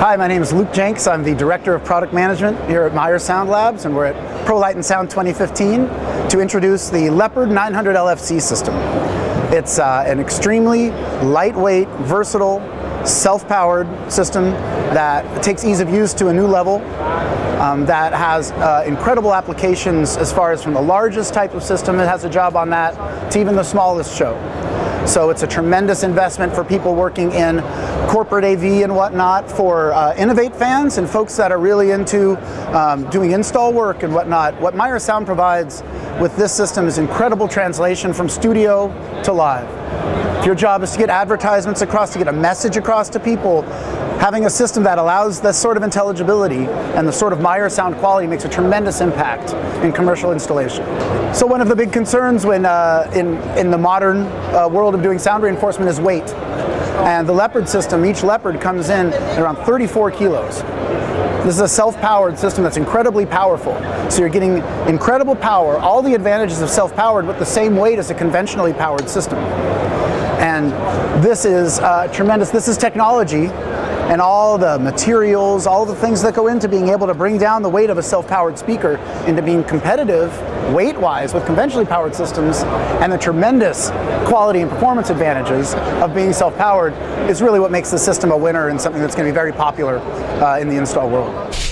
Hi, my name is Luke Jenks. I'm the Director of Product Management here at Meyer Sound Labs, and we're at ProLight and Sound 2015 to introduce the Leopard 900 LFC system. It's uh, an extremely lightweight, versatile, self-powered system that takes ease of use to a new level, um, that has uh, incredible applications as far as from the largest type of system, it has a job on that, to even the smallest show. So it's a tremendous investment for people working in corporate AV and whatnot, for uh, Inavate fans and folks that are really into um, doing install work and whatnot. What Meyer Sound provides with this system is incredible translation from studio to live. If your job is to get advertisements across, to get a message across to people, having a system that allows this sort of intelligibility and the sort of Meyer sound quality makes a tremendous impact in commercial installation. So one of the big concerns when uh, in, in the modern uh, world of doing sound reinforcement is weight. And the Leopard system, each Leopard comes in around 34 kilos. This is a self-powered system that's incredibly powerful. So you're getting incredible power, all the advantages of self-powered with the same weight as a conventionally powered system. And this is uh, tremendous. This is technology and all the materials, all the things that go into being able to bring down the weight of a self-powered speaker into being competitive weight-wise with conventionally powered systems and the tremendous quality and performance advantages of being self-powered is really what makes the system a winner and something that's going to be very popular uh, in the install world.